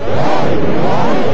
Glory, glory.